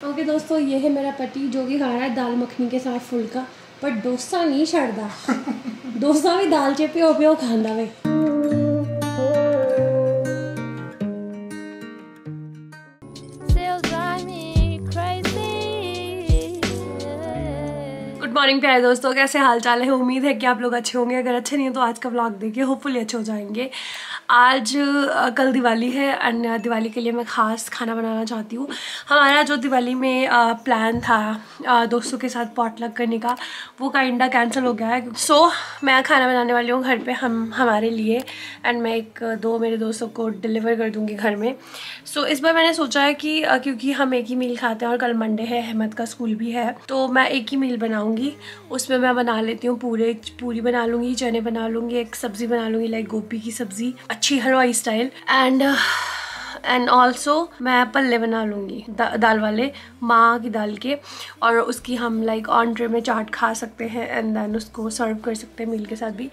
Okay okay, दोस्तों ये है मेरा पति जो कि खा रहा है दाल मखनी के साथ फुल्का पर डोसा नहीं छड़दा डोसा भी दाल च प्यो प्यो खांदा वे। गुड मॉर्निंग प्यारे दोस्तों कैसे हाल चाल है? उम्मीद है कि आप लोग अच्छे होंगे। अगर अच्छे नहीं है तो आज का ब्लॉग देखिए होपफुली अच्छे हो जाएँगे। आज कल दिवाली है एंड दिवाली के लिए मैं ख़ास खाना बनाना चाहती हूँ। हमारा जो दिवाली में प्लान था दोस्तों के साथ पॉटलक करने का वो काइंडा कैंसिल हो गया है। सो so, मैं खाना बनाने वाली हूँ घर पे हम हमारे लिए एंड मैं एक दो मेरे दोस्तों को डिलीवर कर दूँगी घर में। सो so, इस बार मैंने सोचा है कि क्योंकि हम एक ही मील खाते हैं और कल मंडे है अहमद का स्कूल भी है तो मैं एक ही मील बनाऊँगी। उसमें मैं बना लेती हूँ पूरे पूरी बना लूँगी चने बना लूँगी एक सब्ज़ी बना लूँगी लाइक गोभी की सब्ज़ी। अच्छी हलवाई स्टाइल एंड एंड ऑल्सो मैं पल्ले बना लूँगी दा, दाल वाले माँ की दाल के. और उसकी हम लाइक ऑन ट्रे में चाट खा सकते हैं एंड देन उसको सर्व कर सकते हैं मील के साथ भी.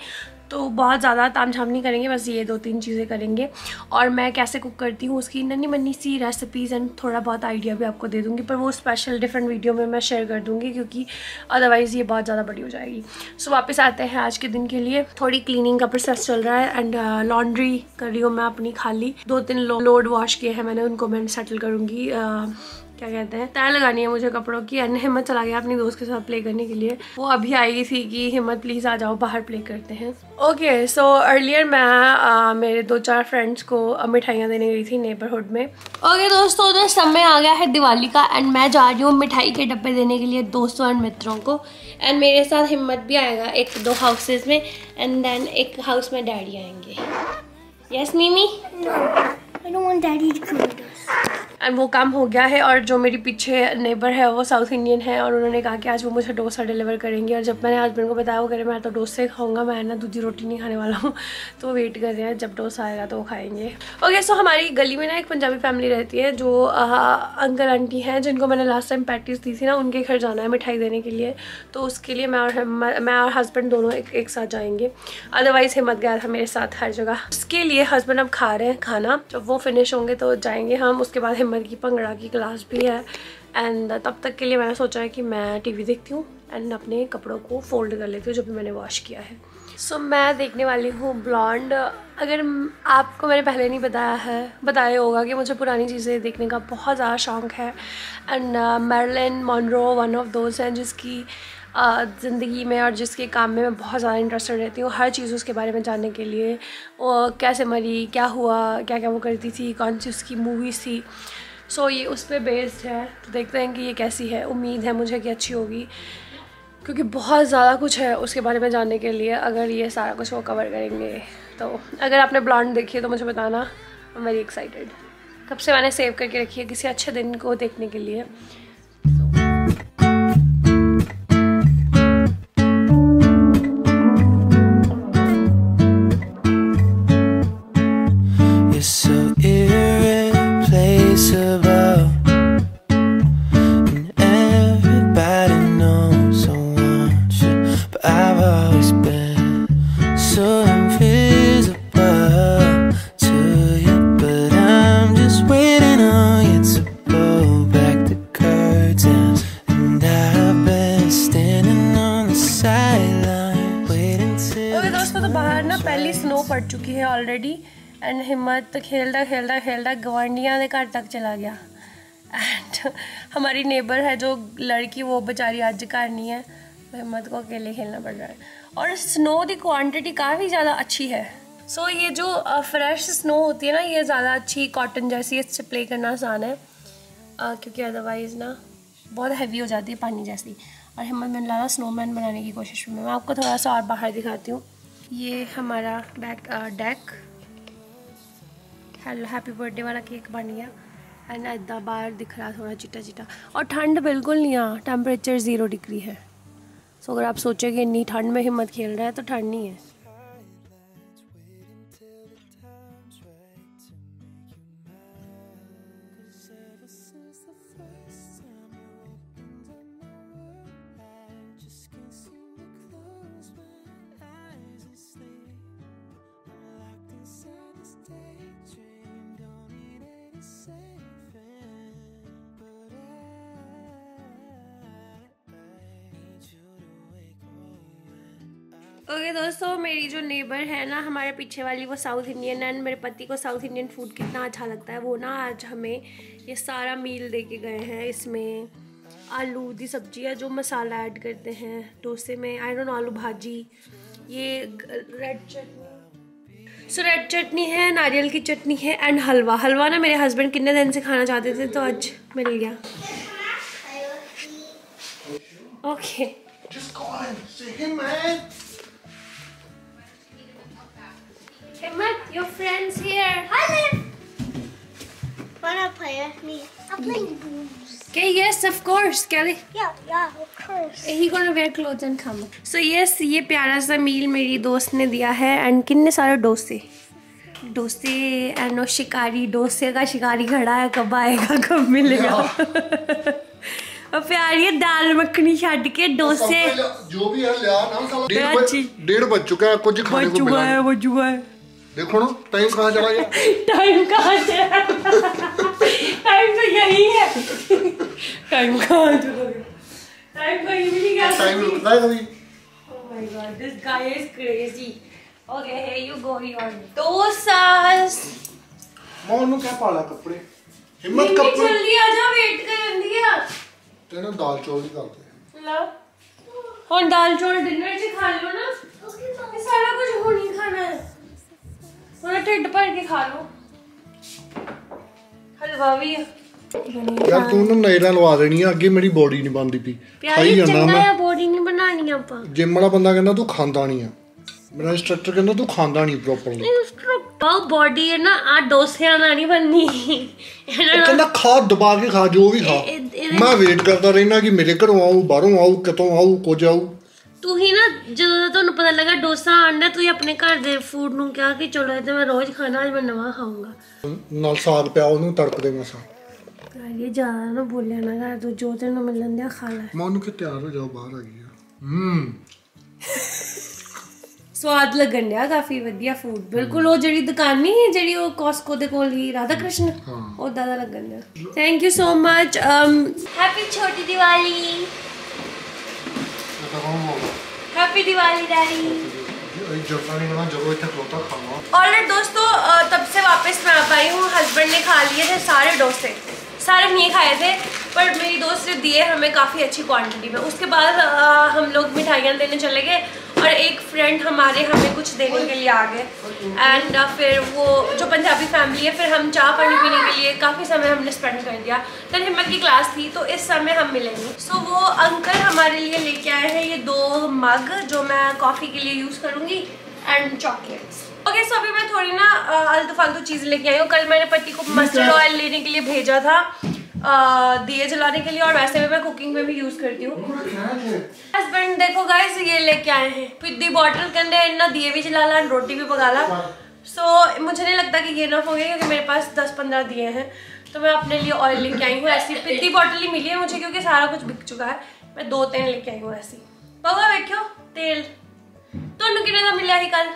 तो बहुत ज़्यादा ताम झाम नहीं करेंगे बस ये दो तीन चीज़ें करेंगे। और मैं कैसे कुक करती हूँ उसकी नन्नी मन्नी सी रेसिपीज़ एंड थोड़ा बहुत आइडिया भी आपको दे दूँगी पर वो स्पेशल डिफरेंट वीडियो में मैं शेयर कर दूँगी क्योंकि अदरवाइज़ ये बहुत ज़्यादा बड़ी हो जाएगी। सो वापस आते हैं आज के दिन के लिए। थोड़ी क्लीनिंग का प्रोसेस चल रहा है एंड लॉन्ड्री uh, कर रही हूँ मैं अपनी खाली। दो तीन लोड वॉश किए हैं मैंने उनको मैं सेटल करूँगी uh, क्या कहते हैं तय लगानी है मुझे कपड़ों की। एंड हिम्मत चला गया अपनी दोस्त के साथ प्ले करने के लिए। वो अभी आई थी कि हिम्मत प्लीज़ आ जाओ बाहर प्ले करते हैं। ओके सो अर्लियर मैं आ, मेरे दो चार फ्रेंड्स को मिठाइयाँ देने गई थी नेबरहुड में। ओके okay, दोस्तों तो समय आ गया है दिवाली का एंड मैं जा रही हूँ मिठाई के डब्बे देने के लिए दोस्तों एंड मित्रों को। एंड मेरे साथ हिम्मत भी आएगा एक दो हाउसेज में एंड देन एक हाउस में डैडी आएँगे। Yes Mimi I don't want daddy to come. with us. And वो काम हो गया है और जो मेरी पीछे नेबर है वो साउथ इंडियन है और उन्होंने कहा कि आज वो मुझे डोसा डिलीवर करेंगे। और जब मैंने हस्बैंड को बताया वो करे मैं तो डोसे खाऊँगा मैं ना दूधी रोटी नहीं खाने वाला हूँ। तो वेट कर रहे हैं जब डोसा आएगा तो वो खाएँगे। ओके सो हमारी गली में ना एक पंजाबी फैमिली रहती है जो अंकल आंटी हैं जिनको मैंने लास्ट टाइम प्रैक्टिस दी थी ना उनके घर जाना है मिठाई देने के लिए। तो उसके लिए मैं और मैं और हस्बैंड दोनों एक, एक साथ जाएँगे। अदरवाइज़ हिम्मत गया था मेरे साथ हर जगह। उसके लिए हस्बैंड अब खा रहे हैं खाना। जब वो फिनिश होंगे तो जाएँगे हम उसके बाद हिम्मत की पंगड़ा की क्लास भी है एंड तब तक के लिए मैंने सोचा है कि मैं टीवी देखती हूँ एंड अपने कपड़ों को फोल्ड कर लेती हूँ जो भी मैंने वॉश किया है। सो so, मैं देखने वाली हूँ ब्लॉन्ड अगर आपको मैंने पहले नहीं बताया है बताया होगा कि मुझे पुरानी चीज़ें देखने का बहुत ज़्यादा शौक है and Marilyn Monroe one of दोस्त हैं जिसकी ज़िंदगी में और जिसके काम में मैं बहुत ज़्यादा इंटरेस्टेड रहती हूँ हर चीज़ उसके बारे में जानने के लिए। वो कैसे मरी क्या हुआ क्या क्या वो करती थी कौन सी उसकी मूवीज़ थी। सो so, ये उस पर बेस्ड है। तो देखते हैं कि ये कैसी है। उम्मीद है मुझे कि अच्छी होगी। क्योंकि बहुत ज़्यादा कुछ है उसके बारे में जानने के लिए। अगर ये सारा कुछ वो कवर करेंगे तो अगर आपने ब्लॉन्ड देखी है तो मुझे बताना। आई एम वेरी एक्साइटेड कब से मैंने सेव करके रखी है किसी अच्छे दिन को देखने के लिए। ऑलरेडी एंड हिम्मत खेलता खेलता खेलता गवांडिया के घर तक चला गया। एंड हमारी नेबर है जो लड़की वो बेचारी आज घर नहीं है। तो हिम्मत को अकेले खेलना पड़ रहा है। और स्नो की क्वांटिटी काफ़ी ज़्यादा अच्छी है। सो so, ये जो फ्रेश स्नो होती है ना ये ज़्यादा अच्छी कॉटन जैसी इससे प्ले करना आसान है। uh, क्योंकि अदरवाइज़ ना बहुत हैवी हो जाती है पानी जैसी। और हिम्मत मैंने लाना स्नोमैन बनाने की कोशिश में मैं आपको थोड़ा सा और बाहर दिखाती हूँ। ये हमारा back deck hello happy birthday वाला केक बन गया. एंड ऐदा बाहर दिख रहा, थोड़ा चिटा चिटा और ठंड बिल्कुल नहीं आ टेम्परेचर ज़ीरो डिग्री है. सो अगर आप सोचें कि इतनी ठंड में हिम्मत खेल रहा है तो ठंड नहीं है. ओके okay, दोस्तों मेरी जो नेबर है ना हमारे पीछे वाली वो साउथ इंडियन एंड मेरे पति को साउथ इंडियन फ़ूड कितना अच्छा लगता है। वो ना आज हमें ये सारा मील दे के गए हैं इसमें आलू दी सब्ज़ी है जो मसाला ऐड करते हैं डोसे में आई डोंट आलू भाजी ये रेड चटनी। सो रेड चटनी है नारियल की चटनी है एंड हलवा। हलवा ना मेरे हस्बैंड कितने दिन से खाना चाहते थे तो आज मिल गया। Okay Just Himmat, your friend's here. Hi, Liv. Wanna play with me? I'm playing booms. Okay, yes, of course, Kelly. Yeah, yeah, of course. He gonna wear clothes and come. So yes, ये प्यारा सा मील मेरी दोस्त ने दिया है and कितने सारे डोसे डोसे एंड वो शिकारी डोसे का शिकारी खड़ा है कब आएगा कब मिलेगा और प्यारी है दाल मखनी छੱਡ के डोसे जो भी है लिया ना डेढ़ बज अच्छी। डेढ़ बज चुका है कुछ खाने को मिला नहीं। बचुआ है देखो ना टाइम कहाँ चला गया टाइम कहाँ से टाइम तो यही है टाइम कहाँ चला गया टाइम कहीं भी नहीं गया टाइम रुकता है कभी Oh my god, this guy is crazy. Okay, here you go, your dosas. मैं ਉਹਨੂੰ ਕਹਿ ਪਾ ਲੈ ਕੱਪੜੇ ਹਿੰਮਤ मम्मी ਕੱਪੜੇ जल्दी आ जा वेट कर दिया ਤੈਨੂੰ ਦਾਲ ਚੌਲ ਹੀ ਕਰਦੇ लो और दाल चौल डिनर से खा लो ना ये सारा कुछ हो नहीं ਖਾ ਲਓ। ਯਾਰ ਤੂੰ ਨਾ ਨੇੜਾਂ ਲਵਾ ਦੇਣੀ ਆ ਅੱਗੇ ਮੇਰੀ ਬੋਡੀ ਨਹੀਂ ਬਣਦੀ ਪਈ। ਖਾਈ ਜਾਂਦਾ ਮੈਂ। ਬੋਡੀ ਨਹੀਂ ਬਣਾਣੀ ਆਪਾਂ। ਜਿਮ ਵਾਲਾ ਬੰਦਾ ਕਹਿੰਦਾ ਤੂੰ ਖਾਂਦਾ ਨਹੀਂ ਆ। ਮੇਰਾ ਇੰਸਟ੍ਰਕਟਰ ਕਹਿੰਦਾ ਤੂੰ ਖਾਂਦਾ ਨਹੀਂ ਪ੍ਰੋਪਰਲੀ ਇੰਸਟ੍ਰਕਟਰ ਬੋਡੀ ਹੈ ਨਾ ਆ ਡੋਸਿਆਂ ਨਾਲ ਨਹੀਂ ਬਣਨੀ। ਕਹਿੰਦਾ ਖਾ ਦਬਾ ਕੇ ਖਾ ਜੋ ਵੀ ਖਾ। ਮੈਂ ਵੇਟ ਕਰਦਾ ਰਹਿਣਾ ਕਿ ਮੇਰੇ ਘਰੋਂ ਆਉ ਬਾਹਰੋਂ ਆਉ ਕਿਤੋਂ ਆਉ ਕੁਝ ਆਉ ਤੂੰ ਹੀ ਨਾ ਜਦੋਂ ਦਾ ਤੁਹਾਨੂੰ ਪਤਾ ਲੱਗਾ ਡੋਸਾ ਆਂਦਾ ਤੂੰ ਹੀ ਆਪਣੇ ਘਰ ਦੇ ਫੂਡ ਨੂੰ ਕਿਹਾ ਕਿ ਚਲੋ ਇਹ ਤੇ ਮੈਂ ਰੋਜ਼ ਖਾਣਾ ਅੱਜ ਮੈਂ ਨਵਾਂ ਖਾਊਂਗਾ। ਨਾਲ ਸਾਗ ਪਿਆ ਉਹਨੂੰ ਤੜਕਦੇ ਮਸਾਂ ਇਹ ਜ਼ਿਆਦਾ ਨਾ ਬੋਲਿਆ ਨਾ ਕਰ ਤੂੰ ਜੋ ਤੈਨੂੰ ਮਿਲਣ ਦਿਆ ਖਾ ਲੈ। ਮੈਂ ਉਹਨੂੰ ਕਿ ਤਿਆਰ ਹੋ ਜਾਓ ਬਾਹਰ ਆ ਗਈ ਆ। ਹੂੰ। ਸਵਾਦ ਲੱਗਣ ਡਿਆ ਕਾਫੀ ਵਧੀਆ ਫੂਡ ਬਿਲਕੁਲ ਉਹ ਜਿਹੜੀ ਦੁਕਾਨ ਨਹੀਂ ਹੈ ਜਿਹੜੀ ਉਹ ਕਾਸਕੋ ਦੇ ਕੋਲ ਹੀ ਰਾਧਾ ਕ੍ਰਿਸ਼ਨ ਉਦਾਂ ਦਾ ਲੱਗਣ ਡਿਆ। Thank you so much happy ਛੋਟੀ ਦੀਵਾਲੀ। ਤਾਂ ਕੌਣ ਬੋਲਦਾ हैप्पी दिवाली, डैडी। ऑलरेडी दोस्तों तब से वापस मैं आ पाई हूँ। हस्बैंड ने खा लिए थे सारे डोसे। सारे नहीं खाए थे, पर मेरी दोस्त ने दिए हमें काफ़ी अच्छी क्वांटिटी में। उसके बाद हम लोग मिठाइयाँ देने चले गए। और एक फ्रेंड हमारे हमें कुछ देने के लिए आ गए एंड फिर वो जो पंजाबी फैमिली है फिर हम चाय पानी पीने के लिए काफ़ी समय हमने स्पेंड कर दिया। कल हिम्मत की क्लास थी तो इस समय हम मिलेंगे। सो वो अंकल हमारे लिए लेके आए हैं ये दो मग जो मैं कॉफ़ी के लिए यूज़ करूँगी एंड चॉकलेट्स ओके सो अभी मैं थोड़ी ना अ, आलतू फालतू चीज़ें लेके आई हूँ। कल मैंने पति को मस्टर्ड ऑयल लेने के लिए भेजा था। दिए जलाने के लिए और वैसे भी मैं कुकिंग में भी यूज़ करती हूँ। हस्बैंड देखो गाइस ये लेके आए हैं। पिद्दी बॉटल के अंदर दिए भी जला ला रोटी भी पका ला। सो so, मुझे नहीं लगता कि ये नफ हो गया क्योंकि मेरे पास दस पंद्रह दिए हैं। तो मैं अपने लिए ऑयल लेके आई हूँ ऐसी पिद्दी बॉटल ही मिली है मुझे क्योंकि सारा कुछ बिक चुका है। मैं दो तेल लेके आई हूँ ऐसी। पवा बैठो तेल। तो तुम कि का ही कल?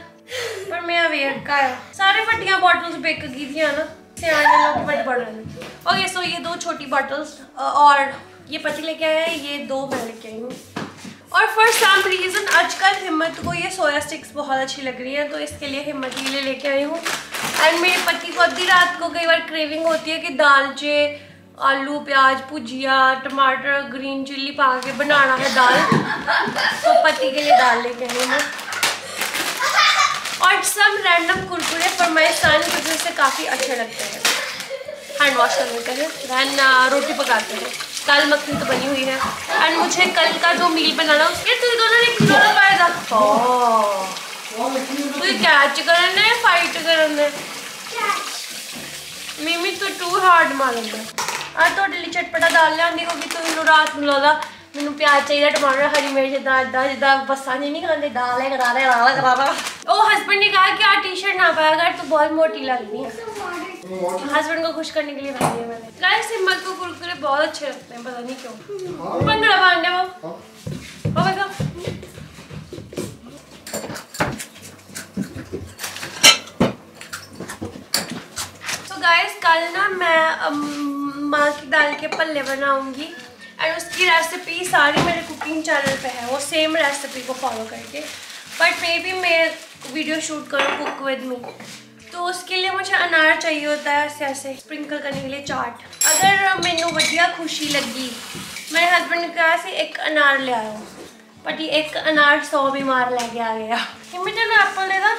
पर मैं अवेयर का सारे फटिया बॉटल्स बिक गई थी ना? रहे थे ओके सो ये दो छोटी बॉटल्स और ये पति लेके आया है, ये दो मैं लेके आई हूँ। और फॉर सम रीज़न आजकल हिम्मत को ये सोया स्टिक्स बहुत अच्छी लग रही है तो इसके लिए हिम्मत के लिए लेके आई हूँ। एंड मेरे पति को अद्धी रात को कई बार क्रेविंग होती है कि दाल चे आलू, प्याज, भुजिया, टमाटर ग्रीन चिल्ली पा के बनाना है दाल। तो पति के लिए दाल लेके आई हूँ। और सब रैंडम कुरकुरे पर फरमाइश सारे कुरकुरे से काफ़ी अच्छे लगते हैं। हैंड वॉश कर लेते हैं दैन रोटी पकाते हैं। दाल मखनी तो बनी हुई है। एंड मुझे कल का जो मील बनाना उसके तुम तो दोनों ने तो खिलौना पाया था। तुझे कैच करना है फाइट करना है मिमी तो टू हार्ड मालूम है और तो चटपटा दाल लिया होगी तुम रात मिला ਮੈਨੂੰ ਪਿਆਜ਼ ਚਾਹੀਦਾ ਟਮਾਟਰ ਹਰੀ ਮਿਰਚ ਜਿੱਦਾਂ ਇਦਾਂ ਜਿੱਦਾਂ ਬੱਸਾਂ ਜੀ ਨਹੀਂ ਖਾਂਦੇ ਦਾਲ ਹੈ ਕਰਾ ਦੇ ਕਰਾ ਦੇ ਕਰਾ ਦੇ ਉਹ हस्बैंड ने कहा कि आ टी शर्ट ना पाया कर तू बहुत मोटी लगती है हस्बैंड को खुश करने के लिए पहनी है मैंने गाइस हिम्मत को कुरकुरे बहुत अच्छे लगते हैं पता नहीं क्यों पंद्रह पांडे वो ओ देखो तो गाइस कल ना मैं अम, माँ की दाल के पल्ले बनाऊंगी एंड उसकी रेसिपी सारी मेरे कुकिंग चैनल पे है वो सेम रेसिपी को फॉलो करके। बट मे बी मैं वीडियो शूट करूँ कुक विद मी तो उसके लिए मुझे अनार चाहिए होता है ऐसे ऐसे स्प्रिंकल करने के लिए चाट। अगर मैनू बढ़िया खुशी लगी मेरे हस्बैंड ने कहा से एक अनार ले आया बट ये एक अनार सौ भी मार लेके आ गया। कि मैं तेन एप्पल दे दा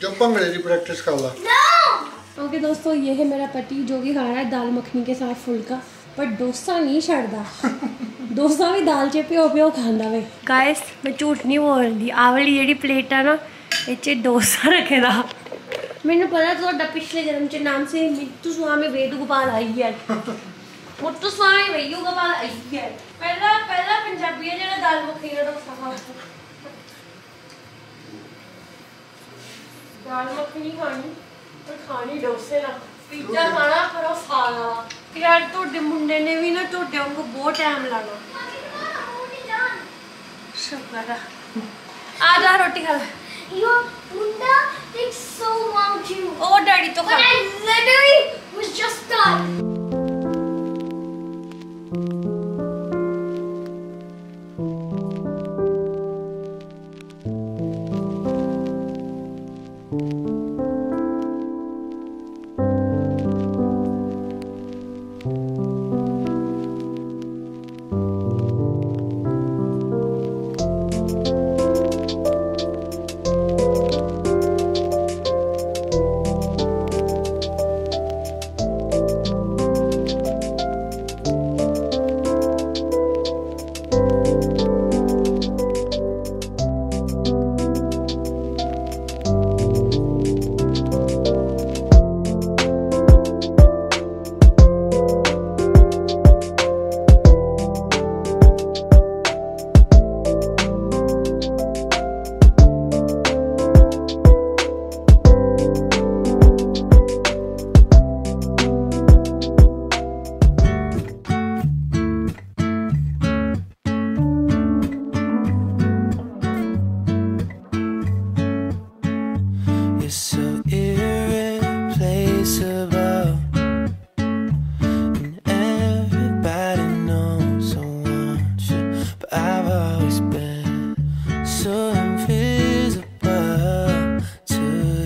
जब भंगड़े की प्रैक्टिस कर ला। No! ओके दोस्तों ये है मेरा पति जो कि खा रहा है दाल मखनी के साथ फुल्का। ਪਰ ਡੋਸਾ ਨਹੀਂ ਛੱਡਦਾ। ਡੋਸਾ ਵੀ ਦਾਲ 'ਚ ਪਿਓ ਭਿਓ ਖਾਂਦਾ ਵੇ। ਗਾਇਸ ਮੈਂ ਝੂਠ ਨਹੀਂ ਬੋਲਦੀ। ਆਹ ਵਾਲੀ ਜਿਹੜੀ ਪਲੇਟ ਆ ਨਾ ਇਹ 'ਚ ਰੱਖੇ ਦਾ ਮੈਨੂੰ ਪਤਾ ਤੁਹਾਡਾ ਪਿਛਲੇ ਜਨਮ 'ਚ ਨਾਮ ਸੀ ਮਿੱਤੂ ਸੁਆਮੀ ਵੇਦੂ ਗੋਪਾਲ ਆਈ ਹੈ। ਮੁੱਤੂ ਸੁਆਮੀ ਵੇਦੂ ਗੋਪਾਲ ਆਈ ਹੈ। ਪਹਿਲਾ ਪਹਿਲਾ ਪੰਜਾਬੀ ਜਿਹੜਾ ਦਾਲ ਮੱਖਣੀ ਦਾ ਡੋਸਾ ਖਾਂਦਾ। ਦਾਲ ਮੱਖਣੀ ਖਾਣੀ ਪਰ ਖਾਣੀ ਡੋਸੇ ਨਾਲ। पिज्जा खाना खरा फाला यार थोड़े मुंडे ने भी ना थोड़े को बहुत टाइम लाना शुक्र आ जा रोटी खा ले यो मुंडा like so long too. Oh, daddy, to But I literally was just done. So irreplaceable, and everybody knows I want you. But I've always been so invisible to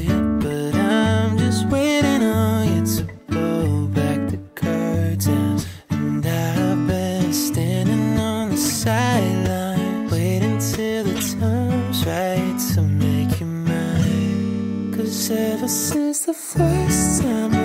you. But I'm just waiting on you to pull back the curtains, and I've been standing on the sideline, waiting till the time's right to ever since the first time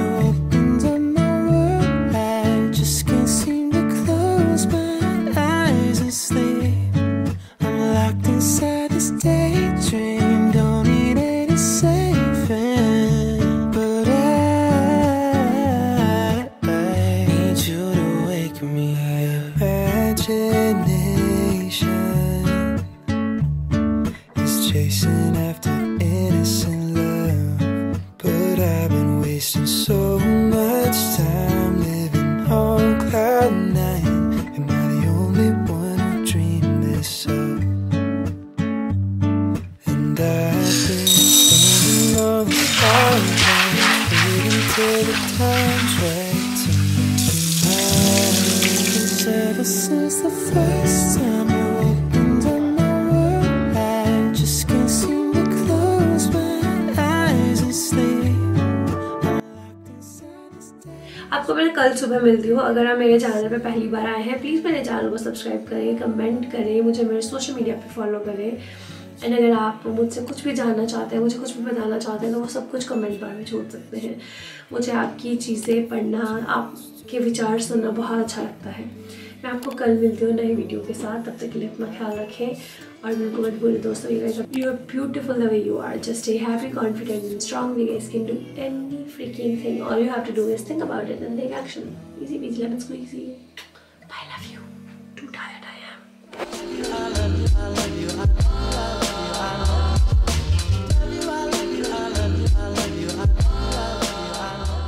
आपको मैं कल सुबह मिलती हूँ। अगर आप मेरे channel पे पहली बार आए हैं प्लीज़ मेरे चैनल को सब्सक्राइब करें कमेंट करें, मुझे मेरे सोशल मीडिया पे फॉलो करें। एंड अगर आप मुझसे कुछ भी जानना चाहते हैं, मुझे कुछ भी बताना चाहते हैं तो वो सब कुछ कमेंट बार में छोड़ सकते हैं। मुझे आपकी चीज़ें पढ़ना आपके विचार सुनना बहुत अच्छा लगता है। मैं आपको कल मिलती हूँ नई वीडियो के साथ। तब तक के लिए अपना ख्याल रखें और मेरे को मत भूलें दोस्तों you you are beautiful the way you are just a happy confident and strong you guys can do any freaking thing. All you have to do is think about it and take action. Easy peasy lemon squeezy. I love you. I am.